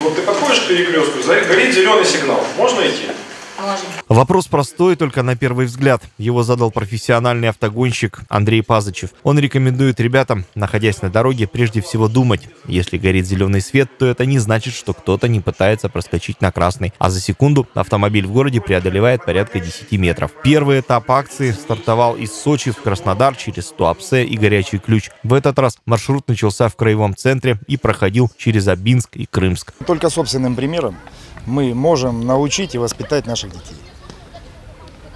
Вот ты подходишь к перекрестку, горит зеленый сигнал. Можно идти? Можем. Вопрос простой только на первый взгляд. Его задал профессиональный автогонщик Андрей Пазычев. Он рекомендует ребятам, находясь на дороге, прежде всего думать. Если горит зеленый свет, то это не значит, что кто-то не пытается проскочить на красный. А за секунду автомобиль в городе преодолевает порядка 10 метров. Первый этап акции стартовал из Сочи в Краснодар через Туапсе и Горячий Ключ. В этот раз маршрут начался в краевом центре и проходил через Абинск и Крымск. Только собственным примером мы можем научить и воспитать наших детей.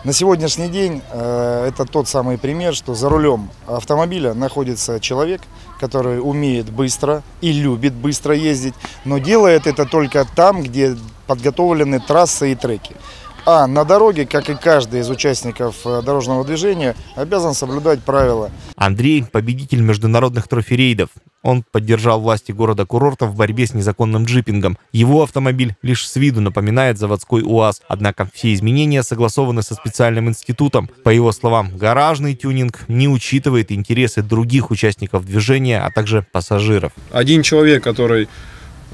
На сегодняшний день э, это тот самый пример, что за рулем автомобиля находится человек, который умеет быстро и любит быстро ездить, но делает это только там, где подготовлены трассы и треки. А на дороге, как и каждый из участников э, дорожного движения, обязан соблюдать правила. Андрей – победитель международных трофи-рейдов. Он поддержал власти города-курорта в борьбе с незаконным джипингом. Его автомобиль лишь с виду напоминает заводской УАЗ, однако все изменения согласованы со специальным институтом. По его словам, гаражный тюнинг не учитывает интересы других участников движения, а также пассажиров. Один человек, который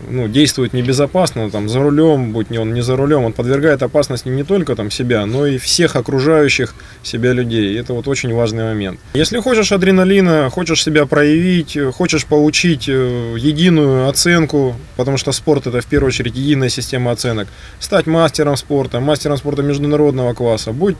ну, действует небезопасно, там, за рулем, будь не он не за рулем, он подвергает опасности не только там, себя, но и всех окружающих себя людей. И это вот очень важный момент. Если хочешь адреналина, хочешь себя проявить, хочешь получить э, единую оценку, потому что спорт это в первую очередь единая система оценок, стать мастером спорта, мастером спорта международного класса, будь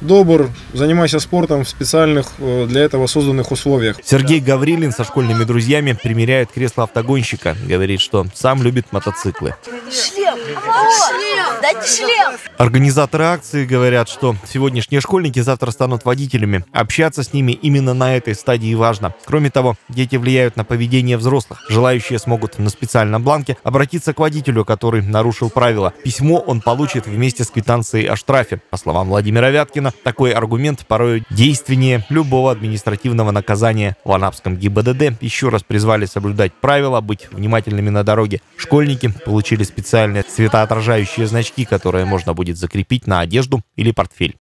добр, занимайся спортом в специальных э, для этого созданных условиях. Сергей Гаврилин со школьными друзьями примеряет кресло автогонщика. Говорит, что сам любит мотоциклы. Шлем! Шлем! Дайте шлем! Организаторы акции говорят, что сегодняшние школьники завтра станут водителями. Общаться с ними именно на этой стадии важно. Кроме того, дети влияют на поведение взрослых. Желающие смогут на специальном бланке обратиться к водителю, который нарушил правила. Письмо он получит вместе с квитанцией о штрафе. По словам Владимира Вяткина, Путина, такой аргумент порой действеннее любого административного наказания. В Анапском ГИБДД еще раз призвали соблюдать правила, быть внимательными на дороге. Школьники получили специальные светоотражающие значки, которые можно будет закрепить на одежду или портфель.